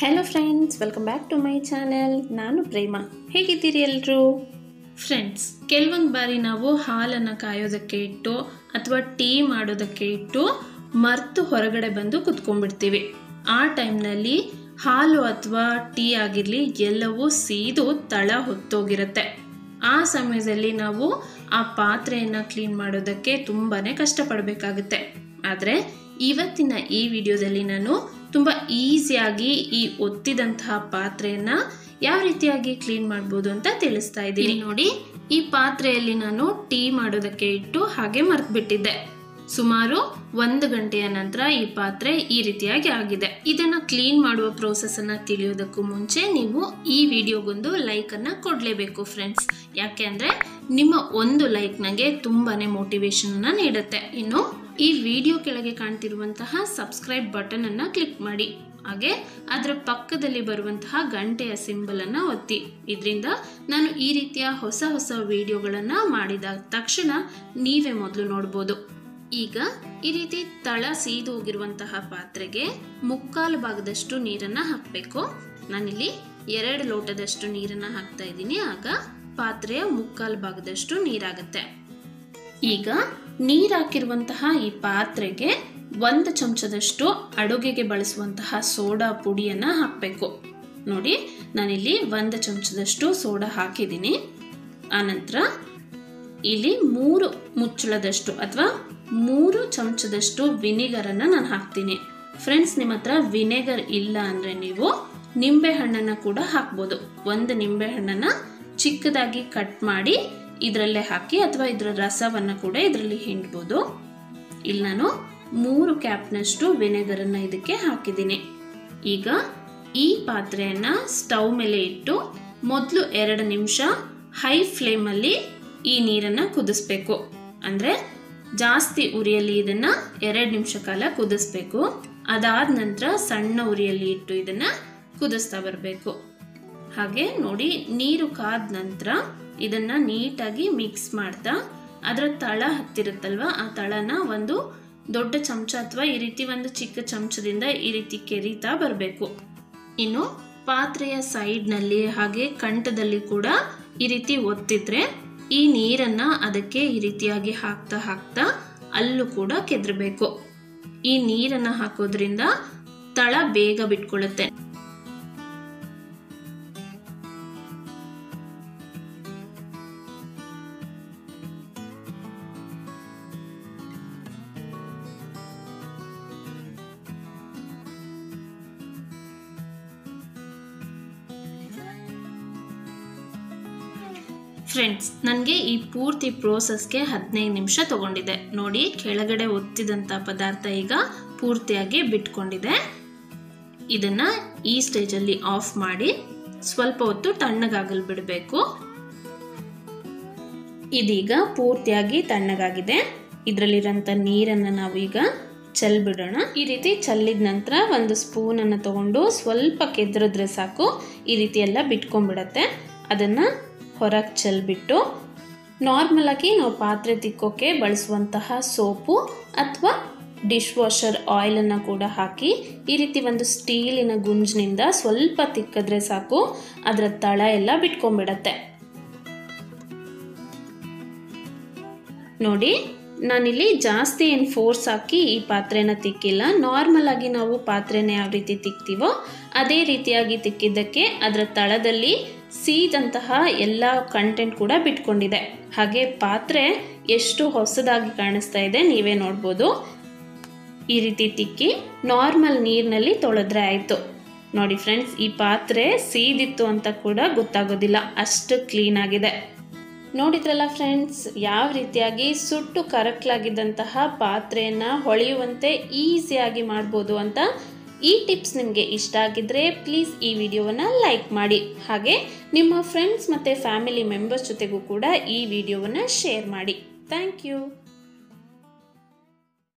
Hello friends welcome back to my channel ನಾನು ಪ್ರೇಮ. ಹೇಗಿದ್ದೀರಿ ಎಲ್ಲರೂ ಫ್ರೆಂಡ್ಸ್ ಕೆಲವೊಂದು ಬಾರಿ ನಾವು ಹಾಲನ್ನು ಕಾಯೋದಕ್ಕೆ ಇಟ್ಟು ಅಥವಾ ಟೀ ಮಾಡೋದಕ್ಕೆ ಇಟ್ಟು ಮರ್ತು ಹೊರಗಡೆ ಬಂದು ಕುತ್ಕೊಂಡ್ಬಿಡ್ತೀವಿ. ಆ ಟೈಮ್ನಲ್ಲಿ ಹಾಲು ಅಥವಾ ಟೀ ಆಗಿರಲಿ ಎಲ್ಲವೂ ಸೀದು ತಳ ಹೊತ್ತೋಗಿರುತ್ತೆ. ಆ ಸಮಯದಲ್ಲಿ ನಾವು ಆ ಪಾತ್ರೆಯನ್ನು ಕ್ಲೀನ್ ಮಾಡೋದಕ್ಕೆ ತುಂಬಾ ಕಷ್ಟಪಡಬೇಕಾಗುತ್ತೆ. ಆದರೆ ಇವತ್ತಿನ ಈ ವಿಡಿಯೋದಲ್ಲಿ ನಾನು ತುಂಬ ಈಸಿಯಾಗಿ ಈ ಒತ್ತಿದಂತಹ ಪಾತ್ರೆಯನ್ನು ಯಾವ ರೀತಿಯಾಗಿ ಕ್ಲೀನ್ ಮಾಡ್ಬೋದು ಅಂತ ತಿಳಿಸ್ತಾ ಇದ್ದೀನಿ. ನೋಡಿ, ಈ ಪಾತ್ರೆಯಲ್ಲಿ ನಾನು ಟೀ ಮಾಡೋದಕ್ಕೆ ಇಟ್ಟು ಹಾಗೆ ಮರ್ತ್ಬಿಟ್ಟಿದ್ದೆ ಸುಮಾರು ಒಂದು ಗಂಟೆಯ ನಂತರ ಈ ಪಾತ್ರೆ ಈ ರೀತಿಯಾಗಿ ಆಗಿದೆ. ಇದನ್ನು ಕ್ಲೀನ್ ಮಾಡುವ ಪ್ರೋಸೆಸನ್ನು ತಿಳಿಯೋದಕ್ಕೂ ಮುಂಚೆ ನೀವು ಈ ವಿಡಿಯೋಗೊಂದು ಲೈಕನ್ನು ಕೊಡಲೇಬೇಕು ಫ್ರೆಂಡ್ಸ್ ಯಾಕೆ ಅಂದ್ರೆ ನಿಮ್ಮ ಒಂದು ಲೈಕ್ ನನಗೆ ತುಂಬಾನೇ ಮೋಟಿವೇಶನ್ ಅನ್ನ ನೀಡುತ್ತೆ. ಇನ್ನು ಈ ವಿಡಿಯೋ ಕೆಳಗೆ ಕಾಣ್ತಿರುವಂತಹ ಸಬ್ಸ್ಕ್ರೈಬ್ ಬಟನ್ ಅನ್ನ ಕ್ಲಿಕ್ ಮಾಡಿ. ಹಾಗೆ ಅದರ ಪಕ್ಕದಲ್ಲಿ ಬರುವಂತಹ ಗಂಟೆಯ ಸಿಂಬಲ್ ಅನ್ನ ಒತ್ತಿ. ಇದರಿಂದ ನಾನು ಈ ರೀತಿಯ ಹೊಸ ಹೊಸ ವಿಡಿಯೋಗಳನ್ನು ಮಾಡಿದ ತಕ್ಷಣ ನೀವೇ ಮೊದಲು ನೋಡ್ಬೋದು. ಈಗ ಈ ರೀತಿ ತಳ ಸೀದೋಗಿರುವಂತಹ ಪಾತ್ರೆಗೆ ಮುಕ್ಕಾಲು ಭಾಗದಷ್ಟು ನೀರನ್ನ ಹಾಕಬೇಕು. ನಾನಿಲ್ಲಿ ಎರಡು ಲೋಟದಷ್ಟು ನೀರನ್ನ ಹಾಕ್ತಾ ಇದ್ದೀನಿ. ಆಗ ಪಾತ್ರೆಯ ಮುಕ್ಕಾಲು ಭಾಗದಷ್ಟು ನೀರಾಗುತ್ತೆ. ಈಗ ನೀರು ಹಾಕಿರುವಂತಹ ಈ ಪಾತ್ರೆಗೆ ಒಂದು ಚಮಚದಷ್ಟು ಅಡುಗೆಗೆ ಬಳಸುವಂತಹ ಸೋಡಾ ಪುಡಿಯನ್ನು ಹಾಕಬೇಕು. ನೋಡಿ, ನಾನಿಲ್ಲಿ ಒಂದು ಚಮಚದಷ್ಟು ಸೋಡಾ ಹಾಕಿದ್ದೀನಿ. ಆನಂತರ ಇಲ್ಲಿ ಮೂರು ಮುಚ್ಚಳದಷ್ಟು ಅಥವಾ ಮೂರು ಚಮಚದಷ್ಟು ವಿನೆಗರನ್ನು ನಾನು ಹಾಕ್ತೀನಿ. ಫ್ರೆಂಡ್ಸ್ ನಿಮ್ಮ ಹತ್ರ ವಿನೆಗರ್ ಇಲ್ಲ ಅಂದರೆ ನೀವು ನಿಂಬೆ ಹಣ್ಣನ್ನು ಕೂಡ ಹಾಕ್ಬೋದು. ಒಂದು ನಿಂಬೆ ಹಣ್ಣನ್ನು ಚಿಕ್ಕದಾಗಿ ಕಟ್ ಮಾಡಿ ಇದರಲ್ಲೇ ಹಾಕಿ ಅಥವಾ ಇದರ ರಸವನ್ನು ಕೂಡ ಇದರಲ್ಲಿ ಹಿಂಡ್ಬೋದು. ಇಲ್ಲಿ ನಾನು ಮೂರು ಕ್ಯಾಪ್ನಷ್ಟು ವಿನೆಗರನ್ನು ಇದಕ್ಕೆ ಹಾಕಿದ್ದೀನಿ. ಈಗ ಈ ಪಾತ್ರೆಯನ್ನು ಸ್ಟವ್ ಮೇಲೆ ಇಟ್ಟು ಮೊದಲು ಎರಡು ನಿಮಿಷ ಹೈ ಫ್ಲೇಮಲ್ಲಿ ಈ ನೀರನ್ನು ಕುದಿಸ್ಬೇಕು. ಅಂದರೆ ಜಾಸ್ತಿ ಉರಿಯಲ್ಲಿ ಇದನ್ನು ಎರಡು ನಿಮಿಷ ಕಾಲ ಕುದಿಸ್ಬೇಕು. ಅದಾದ ನಂತರ ಸಣ್ಣ ಉರಿಯಲ್ಲಿ ಇಟ್ಟು ಇದನ್ನು ಕುದಿಸ್ತಾ ಬರಬೇಕು. ಹಾಗೆ ನೋಡಿ, ನೀರು ಕಾದ ನಂತರ ಇದನ್ನು ನೀಟಾಗಿ ಮಿಕ್ಸ್ ಮಾಡ್ತಾ, ಅದರ ತಳ ಹತ್ತಿರುತ್ತಲ್ವ, ಆ ತಳನ ಒಂದು ದೊಡ್ಡ ಚಮಚ ಅಥವಾ ಈ ರೀತಿ ಒಂದು ಚಿಕ್ಕ ಚಮಚದಿಂದ ಈ ರೀತಿ ಕೆರಿತಾ ಬರಬೇಕು. ಇನ್ನು ಪಾತ್ರೆಯ ಸೈಡ್ನಲ್ಲಿ ಹಾಗೆ ಕಂಠದಲ್ಲಿ ಕೂಡ ಈ ರೀತಿ ಒತ್ತಿದ್ರೆ ಈ ನೀರನ್ನು ಅದಕ್ಕೆ ಈ ರೀತಿಯಾಗಿ ಹಾಕ್ತಾ ಹಾಕ್ತಾ ಅಲ್ಲೂ ಕೂಡ ಕೆದರಬೇಕು. ಈ ನೀರನ್ನು ಹಾಕೋದ್ರಿಂದ ತಳ ಬೇಗ ಬಿಟ್ಕೊಳ್ಳುತ್ತೆ ಫ್ರೆಂಡ್ಸ್ ನನಗೆ ಈ ಪೂರ್ತಿ ಪ್ರೋಸೆಸ್ಗೆ ಹದಿನೈದು ನಿಮಿಷ ತಗೊಂಡಿದೆ. ನೋಡಿ, ಕೆಳಗಡೆ ಒತ್ತಿದಂಥ ಪದಾರ್ಥ ಈಗ ಪೂರ್ತಿಯಾಗಿ ಬಿಟ್ಕೊಂಡಿದೆ. ಇದನ್ನು ಈ ಸ್ಟೇಜಲ್ಲಿ ಆಫ್ ಮಾಡಿ ಸ್ವಲ್ಪ ಹೊತ್ತು ತಣ್ಣಗಾಗಲು ಬಿಡಬೇಕು. ಇದೀಗ ಪೂರ್ತಿಯಾಗಿ ತಣ್ಣಗಾಗಿದೆ. ಇದರಲ್ಲಿರೋಂಥ ನೀರನ್ನು ನಾವು ಈಗ ಚೆಲ್ಬಿಡೋಣ. ಈ ರೀತಿ ಚೆಲ್ಲಿದ ನಂತರ ಒಂದು ಸ್ಪೂನನ್ನು ತಗೊಂಡು ಸ್ವಲ್ಪ ಕೆದ್ರಿದ್ರೆ ಸಾಕು. ಈ ರೀತಿ ಎಲ್ಲ ಬಿಟ್ಕೊಂಡ್ಬಿಡತ್ತೆ. ಅದನ್ನು ಹೊರಗೆ ಚೆಲ್ಬಿಟ್ಟು ನಾರ್ಮಲಾಗಿ ನಾವು ಪಾತ್ರೆ ತಿಕ್ಕೋಕ್ಕೆ ಬಳಸುವಂತಹ ಸೋಪು ಅಥವಾ ಡಿಶ್ ವಾಷರ್ ಆಯಿಲನ್ನು ಕೂಡ ಹಾಕಿ ಈ ರೀತಿ ಒಂದು ಸ್ಟೀಲಿನ ಗುಂಜಿನಿಂದ ಸ್ವಲ್ಪ ತಿಕ್ಕಿದ್ರೆ ಸಾಕು. ಅದರ ತಳ ಎಲ್ಲ ಬಿಟ್ಕೊಂಡ್ಬಿಡತ್ತೆ. ನೋಡಿ, ನಾನಿಲ್ಲಿ ಜಾಸ್ತಿ ಏನು ಫೋರ್ಸ್ ಹಾಕಿ ಈ ಪಾತ್ರೆನ ತಿಕ್ಕಿಲ್ಲ. ನಾರ್ಮಲ್ ಆಗಿ ನಾವು ಪಾತ್ರೆನ ಯಾವ ರೀತಿ ತಿಕ್ತೀವೋ, ಅದೇ ರೀತಿಯಾಗಿ ತಿಕ್ಕಿದ್ದಕ್ಕೆ ಅದರ ತಳದಲ್ಲಿ ಸೀದಂತಹ ಎಲ್ಲ ಕಂಟೆಂಟ್ ಕೂಡ ಬಿಟ್ಕೊಂಡಿದೆ. ಹಾಗೆ ಪಾತ್ರೆ ಎಷ್ಟು ಹೊಸದಾಗಿ ಕಾಣಿಸ್ತಾ ಇದೆ ನೀವೇ ನೋಡ್ಬೋದು. ಈ ರೀತಿ ತಿಕ್ಕಿ ನಾರ್ಮಲ್ ನೀರಿನಲ್ಲಿ ತೊಳೆದ್ರೆ ಆಯಿತು. ನೋಡಿ ಫ್ರೆಂಡ್ಸ್ ಈ ಪಾತ್ರೆ ಸೀದಿತ್ತು ಅಂತ ಕೂಡ ಗೊತ್ತಾಗೋದಿಲ್ಲ. ಅಷ್ಟು ಕ್ಲೀನ್ ಆಗಿದೆ. ನೋಡಿದ್ರಲ್ಲ ಫ್ರೆಂಡ್ಸ್ ಯಾವ ರೀತಿಯಾಗಿ ಸುಟ್ಟು ಕರಕ್ಲಾಗಿದ್ದಂತಹ ಪಾತ್ರೆಯನ್ನು ಹೊಳೆಯುವಂತೆ ಈಸಿಯಾಗಿ ಮಾಡ್ಬೋದು ಅಂತ ಈ ಟಿಪ್ಸ್ ನಿಮಗೆ ಇಷ್ಟ ಆಗಿದ್ದರೆ ಪ್ಲೀಸ್ ಈ ವಿಡಿಯೋವನ್ನು ಲೈಕ್ ಮಾಡಿ. ಹಾಗೆ ನಿಮ್ಮ ಫ್ರೆಂಡ್ಸ್ ಮತ್ತು ಫ್ಯಾಮಿಲಿ ಮೆಂಬರ್ಸ್ ಜೊತೆಗೂ ಕೂಡ ಈ ವಿಡಿಯೋವನ್ನು ಶೇರ್ ಮಾಡಿ. Thank you